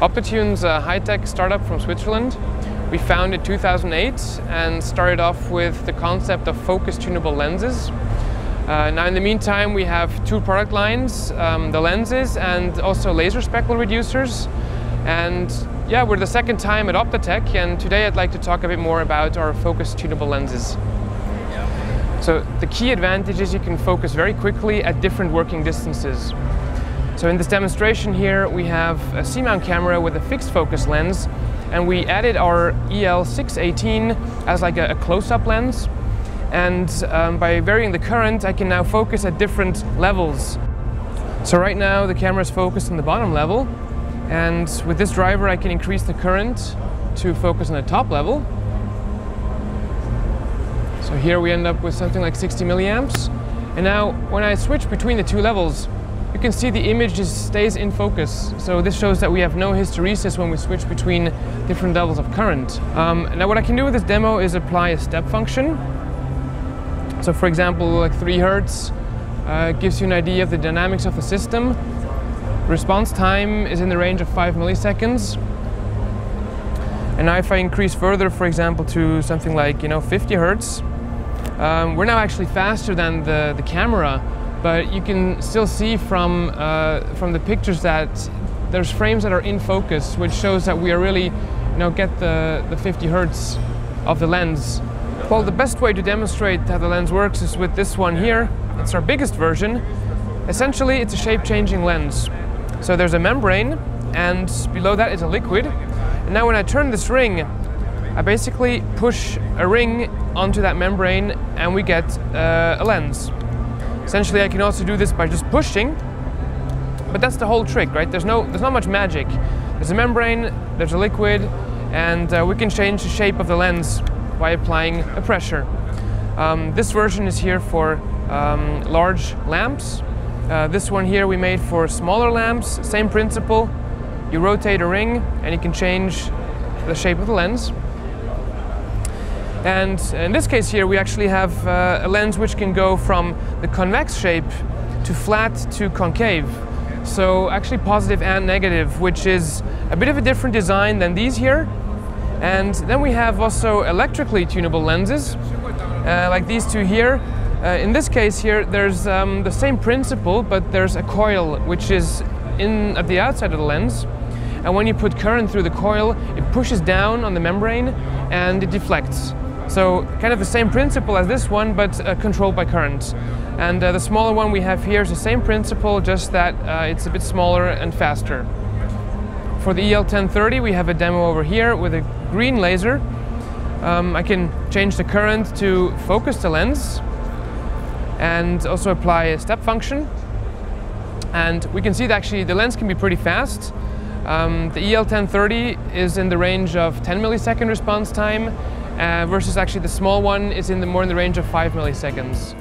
Optotune's a high-tech startup from Switzerland. We founded 2008 and started off with the concept of focus tunable lenses. Uh, now in the meantime we have two product lines, um, the lenses and also laser speckle reducers. And yeah, we're the second time at Optatec and today I'd like to talk a bit more about our focus tunable lenses. So the key advantage is you can focus very quickly at different working distances. So in this demonstration here, we have a C-mount camera with a fixed focus lens, and we added our EL618 as like a, a close-up lens. And um, by varying the current, I can now focus at different levels. So right now, the camera is focused on the bottom level, and with this driver, I can increase the current to focus on the top level. So here we end up with something like 60 milliamps. And now, when I switch between the two levels, you can see the image just stays in focus. So this shows that we have no hysteresis when we switch between different levels of current. Um, now what I can do with this demo is apply a step function. So for example, like 3 hertz uh, gives you an idea of the dynamics of the system. Response time is in the range of 5 milliseconds. And now if I increase further, for example, to something like you know 50 hertz, um, we're now actually faster than the, the camera but you can still see from, uh, from the pictures that there's frames that are in focus, which shows that we are really, you know, get the, the 50 hertz of the lens. Well, the best way to demonstrate how the lens works is with this one here. It's our biggest version. Essentially, it's a shape-changing lens. So there's a membrane, and below that is a liquid. And now when I turn this ring, I basically push a ring onto that membrane, and we get uh, a lens. Essentially, I can also do this by just pushing, but that's the whole trick, right? There's, no, there's not much magic. There's a membrane, there's a liquid, and uh, we can change the shape of the lens by applying a pressure. Um, this version is here for um, large lamps. Uh, this one here we made for smaller lamps, same principle. You rotate a ring and you can change the shape of the lens. And in this case here, we actually have uh, a lens which can go from the convex shape to flat to concave. So actually positive and negative, which is a bit of a different design than these here. And then we have also electrically tunable lenses, uh, like these two here. Uh, in this case here, there's um, the same principle, but there's a coil which is in at the outside of the lens. And when you put current through the coil, it pushes down on the membrane and it deflects. So kind of the same principle as this one, but uh, controlled by current. And uh, the smaller one we have here is the same principle, just that uh, it's a bit smaller and faster. For the EL1030, we have a demo over here with a green laser. Um, I can change the current to focus the lens and also apply a step function. And we can see that actually the lens can be pretty fast. Um, the EL1030 is in the range of 10 millisecond response time uh, versus actually the small one is in the more in the range of 5 milliseconds.